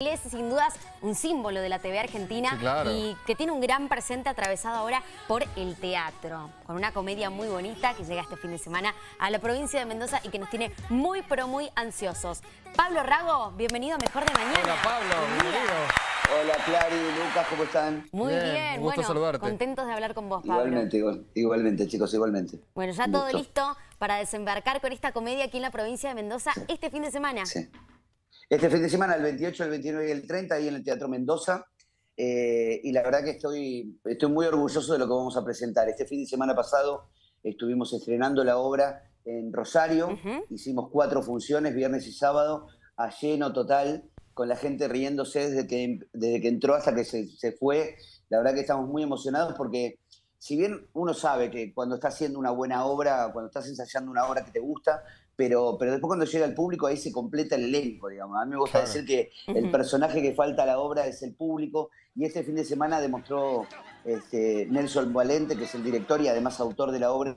es sin dudas un símbolo de la TV argentina y que tiene un gran presente atravesado ahora por el teatro, con una comedia muy bonita que llega este fin de semana a la provincia de Mendoza y que nos tiene muy pero muy ansiosos. Pablo Rago, bienvenido a Mejor de Mañana. Hola Pablo, bienvenido. Hola Clary, Lucas, ¿cómo están? Muy bien, gusto bueno, saludarte. contentos de hablar con vos, Pablo. Igualmente, igualmente, chicos, igualmente. Bueno, ya todo listo para desembarcar con esta comedia aquí en la provincia de Mendoza este fin de semana. Sí. Este fin de semana, el 28, el 29 y el 30, ahí en el Teatro Mendoza. Eh, y la verdad que estoy, estoy muy orgulloso de lo que vamos a presentar. Este fin de semana pasado estuvimos estrenando la obra en Rosario. Hicimos cuatro funciones, viernes y sábado, a lleno total, con la gente riéndose desde que, desde que entró hasta que se, se fue. La verdad que estamos muy emocionados porque si bien uno sabe que cuando está haciendo una buena obra, cuando estás ensayando una obra que te gusta, pero, pero después cuando llega el público ahí se completa el elenco, digamos. A mí me gusta decir que el personaje que falta a la obra es el público y este fin de semana demostró este, Nelson Valente, que es el director y además autor de la obra,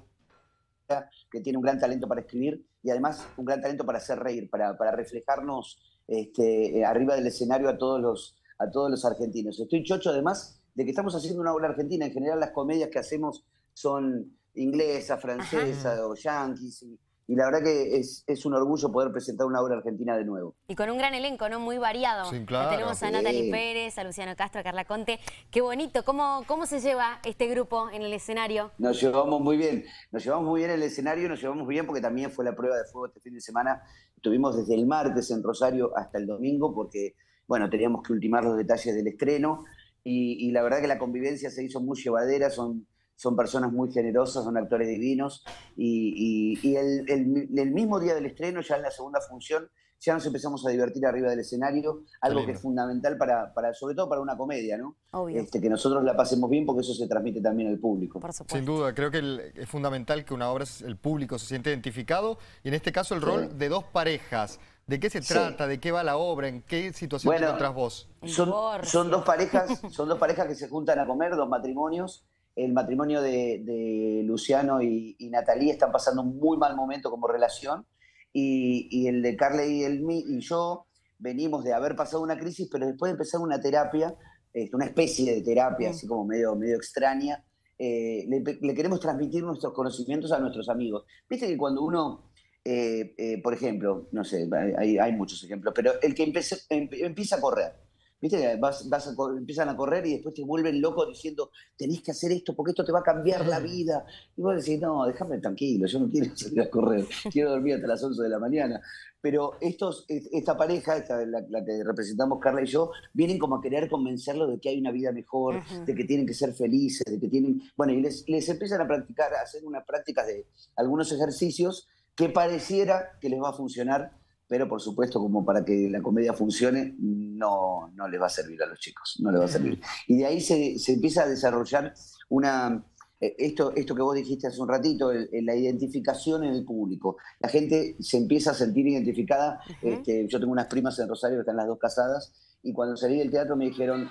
que tiene un gran talento para escribir y además un gran talento para hacer reír, para, para reflejarnos este, arriba del escenario a todos, los, a todos los argentinos. Estoy chocho además de que estamos haciendo una obra argentina. En general las comedias que hacemos son inglesas, francesas o yanquis. Y, y la verdad que es, es, un orgullo poder presentar una obra argentina de nuevo. Y con un gran elenco, ¿no? Muy variado. Sí, claro. Tenemos a Natalie Pérez, a Luciano Castro, a Carla Conte. Qué bonito. ¿Cómo, ¿Cómo se lleva este grupo en el escenario? Nos llevamos muy bien. Nos llevamos muy bien en el escenario, nos llevamos bien porque también fue la prueba de fuego este fin de semana. Estuvimos desde el martes en Rosario hasta el domingo porque, bueno, teníamos que ultimar los detalles del estreno. Y, y la verdad que la convivencia se hizo muy llevadera. Son son personas muy generosas, son actores divinos, y, y, y el, el, el, mismo día del estreno, ya en la segunda función, ya nos empezamos a divertir arriba del escenario, algo que es fundamental para, para, sobre todo para una comedia, ¿no? Obvio. Este, que nosotros la pasemos bien porque eso se transmite también al público. Por supuesto. Sin duda, creo que el, es fundamental que una obra, el público se siente identificado, y en este caso el rol de dos parejas. ¿De qué se trata? Sí. ¿De qué va la obra? ¿En qué situación bueno, te encontrás vos? Son, son, dos parejas, son dos parejas que se juntan a comer, dos matrimonios, el matrimonio de, de Luciano y, y, Natalie están pasando un muy mal momento como relación y, y el de Carly y, el, y yo venimos de haber pasado una crisis, pero después de empezar una terapia, este, una especie de terapia, sí. así como medio, medio extraña, eh, le, le, queremos transmitir nuestros conocimientos a nuestros amigos. Viste que cuando uno, eh, eh, por ejemplo, no sé, hay, hay, muchos ejemplos, pero el que empieza, empieza a correr, ¿Viste? Vas, vas a, empiezan a correr y después te vuelven locos diciendo, tenés que hacer esto porque esto te va a cambiar la vida. Y vos decís, no, déjame tranquilo, yo no quiero salir a correr, quiero dormir hasta las 11 de la mañana. Pero estos, esta pareja, esta, la, la, que representamos Carla y yo, vienen como a querer convencerlos de que hay una vida mejor, de que tienen que ser felices, de que tienen... Bueno, y les, les empiezan a practicar, a hacer unas prácticas de algunos ejercicios que pareciera que les va a funcionar pero por supuesto como para que la comedia funcione no, no les va a servir a los chicos, no les va a servir. Y de ahí se, se empieza a desarrollar una, esto, esto que vos dijiste hace un ratito, el, el, la identificación en el público. La gente se empieza a sentir identificada. Uh -huh. este, yo tengo unas primas en Rosario que están las dos casadas y cuando salí del teatro me dijeron,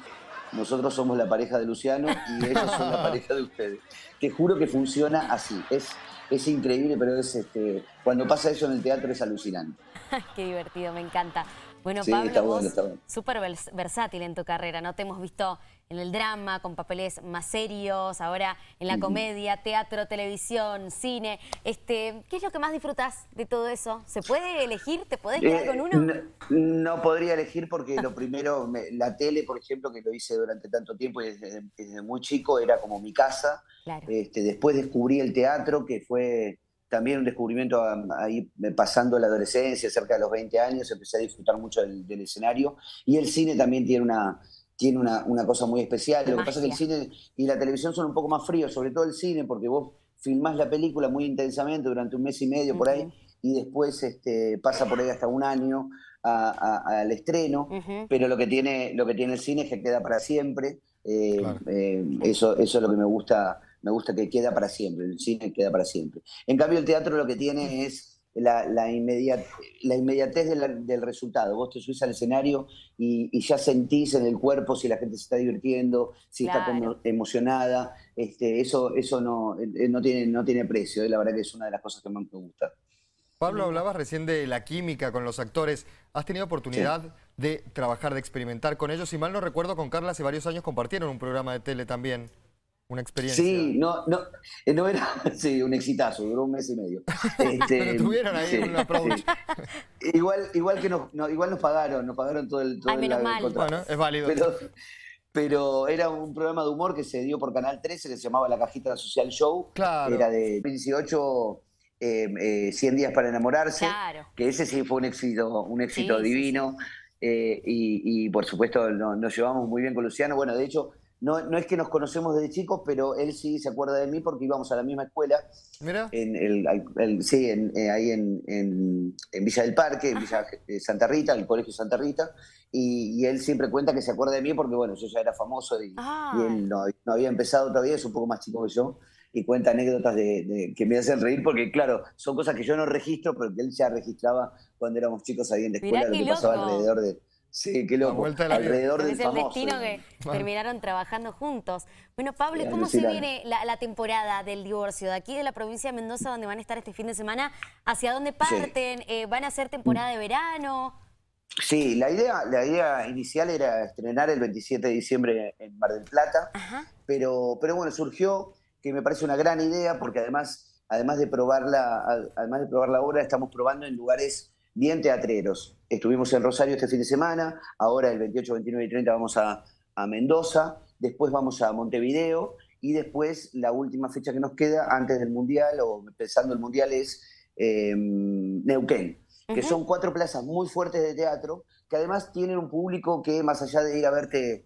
nosotros somos la pareja de Luciano y ellos son la pareja de ustedes. Te juro que funciona así. Es, es increíble, pero es este, cuando pasa eso en el teatro es alucinante. Qué divertido, me encanta. Bueno, sí, Pablo, está vos bueno, bueno. súper versátil en tu carrera, ¿no? Te hemos visto en el drama, con papeles más serios, ahora en la uh -huh. comedia, teatro, televisión, cine. Este, ¿Qué es lo que más disfrutas de todo eso? ¿Se puede elegir? ¿Te podés quedar eh, con uno? No, no, podría elegir porque lo primero, me, la tele, por ejemplo, que lo hice durante tanto tiempo y desde, desde muy chico, era como mi casa. Claro. Este, después descubrí el teatro, que fue también un descubrimiento ahí pasando la adolescencia, cerca de los 20 años, empecé a disfrutar mucho del, del escenario. Y el cine también tiene una, tiene una, una cosa muy especial. Lo que pasa es que el cine y la televisión son un poco más fríos, sobre todo el cine, porque vos filmás la película muy intensamente durante un mes y medio por ahí, uh -huh. y después este, pasa por ahí hasta un año a, a, al estreno, uh -huh. pero lo que, tiene, lo que tiene el cine es que queda para siempre. Eh, claro. eh, eso, eso es lo que me gusta me gusta que queda para siempre, el cine queda para siempre. En cambio, el teatro lo que tiene es la, la, inmediat, la inmediatez de la, del resultado. Vos te subís al escenario y, y, ya sentís en el cuerpo si la gente se está divirtiendo, si claro. está como emocionada. Este, eso eso no, eh, no, tiene, no tiene precio, eh, la verdad que es una de las cosas que más me gusta. Pablo, hablabas recién de la química con los actores. ¿Has tenido oportunidad de trabajar, de experimentar con ellos? Si mal no recuerdo, con Carla hace varios años compartieron un programa de tele también. Una experiencia. Sí, no, no, eh, no era, sí, un exitazo, duró un mes y medio. Este, Pero tuvieron ahí un approach. Igual, igual que nos, igual nos pagaron, nos pagaron todo el, todo Ay, menos mal. Bueno, es válido. Pero, era un programa de humor que se dio por Canal 13 que se llamaba La Cajita Social Show. Claro. Era de 2018, eh, 100 días para enamorarse. Claro. Que ese sí fue un éxito, un éxito divino. Eh, y, y, por supuesto nos llevamos muy bien con Luciano. Bueno, de hecho, no, no es que nos conocemos desde chicos, pero él sí se acuerda de mí porque íbamos a la misma escuela. Mira. En el, sí, en, eh, ahí en, en, Villa del Parque, en Villa Santa Rita, el Colegio Santa Rita. Y, él siempre cuenta que se acuerda de mí porque, bueno, yo ya era famoso y, ah. él no, había empezado todavía, es un poco más chico que yo. Y cuenta anécdotas de, que me hacen reír porque, claro, son cosas que yo no registro, pero que él ya registraba cuando éramos chicos ahí en la escuela, lo que pasaba alrededor de Sí, qué loco. Alrededor del Es el destino que terminaron trabajando juntos. Bueno, Pablo, ¿cómo se viene la, temporada del divorcio? De aquí de la provincia de Mendoza, donde van a estar este fin de semana, ¿hacia dónde parten? Eh, ¿Van a ser temporada de verano? Sí, la idea, la idea inicial era estrenar el 27 de diciembre en Mar del Plata, pero, pero bueno, surgió que me parece una gran idea porque además, además de probarla, además de probar la obra, estamos probando en lugares bien teatreros. Estuvimos en Rosario este fin de semana, ahora el 28, 29 y 30 vamos a, Mendoza, después vamos a Montevideo y después la última fecha que nos queda antes del Mundial o empezando el Mundial es em, Neuquén, que son cuatro plazas muy fuertes de teatro que además tienen un público que más allá de ir a verte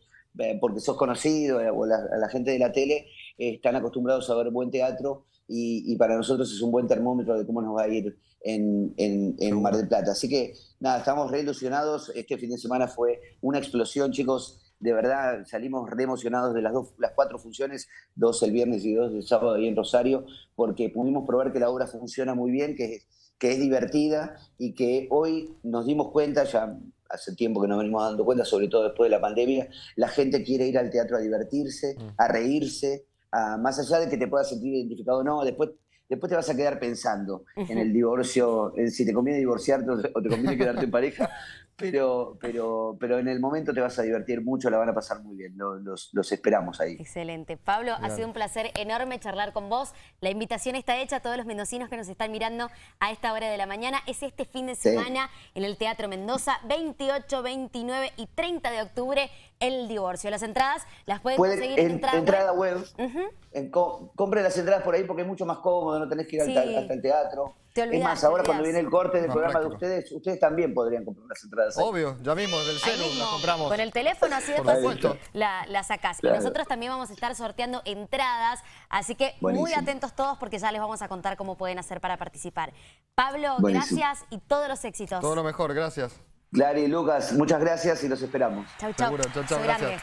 porque sos conocido eh, o la, la, gente de la tele, eh, están acostumbrados a ver buen teatro y, para nosotros es un buen termómetro de cómo nos va a ir en, en, Mar del Plata. Así que nada, estamos re ilusionados. Este fin de semana fue una explosión, chicos. De verdad, salimos re emocionados de las, dos, las cuatro funciones, dos el viernes y dos el sábado ahí en Rosario, porque pudimos probar que la obra funciona muy bien, que, que es divertida y que hoy nos dimos cuenta, ya hace tiempo que nos venimos dando cuenta, sobre todo después de la pandemia, la gente quiere ir al teatro a divertirse, mm. a reírse, más allá de que te puedas sentir identificado o no, después, después te vas a quedar pensando en el divorcio, en si te conviene divorciarte o te conviene quedarte en pareja, pero, pero, pero en el momento te vas a divertir mucho, la van a pasar muy bien, los, los, esperamos ahí. Excelente. Pablo, ha sido un placer enorme charlar con vos. La invitación está hecha a todos los mendocinos que nos están mirando a esta hora de la mañana. Es este fin de semana en el Teatro Mendoza, 28, 29 y 30 de octubre, el divorcio. Las entradas las pueden conseguir en, entrada, web. compre las entradas por ahí porque es mucho más cómodo, no tenés que ir hasta el teatro. es más, ahora cuando viene el corte del programa de ustedes, ustedes también podrían comprar las entradas. Obvio, ya mismo, del celu las compramos. Con el teléfono así de fácil la, la sacás. Y nosotros también vamos a estar sorteando entradas, así que muy atentos todos porque ya les vamos a contar cómo pueden hacer para participar. Pablo, gracias y todos los éxitos. Todo lo mejor, gracias. Clary, Lucas, muchas gracias y los esperamos. Chau, chau. Seguro, chau, chau, gracias.